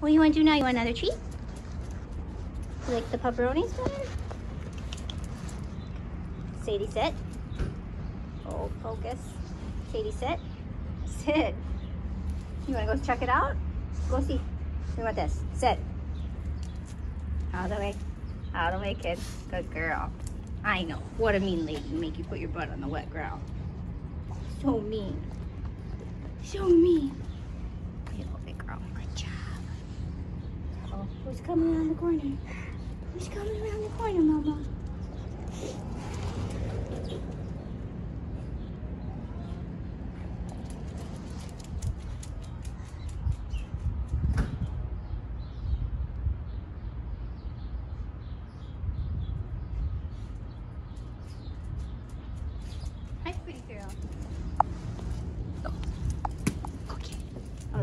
What do you want to do now? You want another treat? You like the pepperonis better? Sadie, sit. Oh, focus. Sadie, sit. Sit. You want to go check it out? Go see. We want this. Sit. Out of the way. Out of the way, kid. Good girl. I know. What a mean lady. Make you put your butt on the wet ground. So mean. So mean. Little big girl. Good job. Oh, who's coming around the corner? Who's coming around the corner, Mama?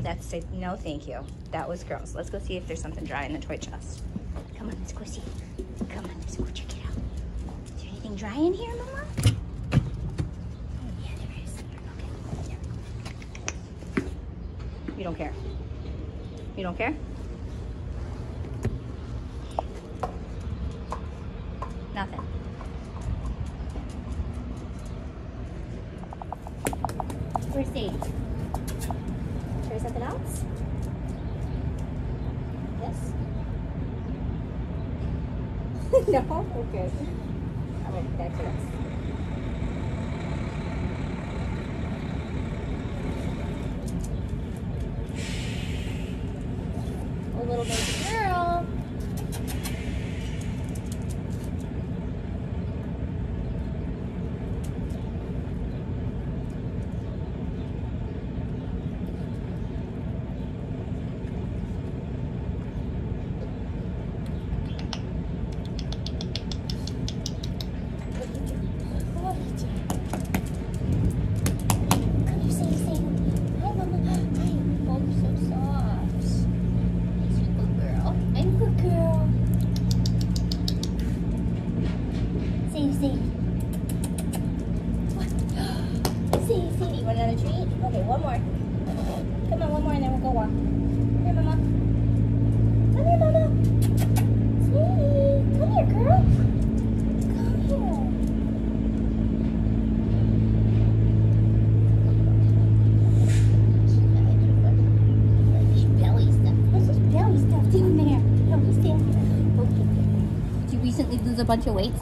That's a no, thank you. That was gross. Let's go see if there's something dry in the toy chest. Come on, let's go see. Come on, let's go check it out. Is there anything dry in here, Mama? Oh, yeah, there is. Okay. You don't care. You don't care? Nothing. Where's Dave? Try something else? Yes? no? Okay. All right, back to this. A little baby girl. Come here, say, say, hi, mama. Hi. Oh, you're so soft. Yes, you're a good girl. I'm a good girl. Say, say. What? Say, say, do you want another treat? Okay, one more. Come on, one more, and then we'll go walk. Come here, mama. Come here, mama. Sweetie. Come here, girl. Come here. belly stuff. This is belly stuff there. No, he's. Did you recently lose a bunch of weight?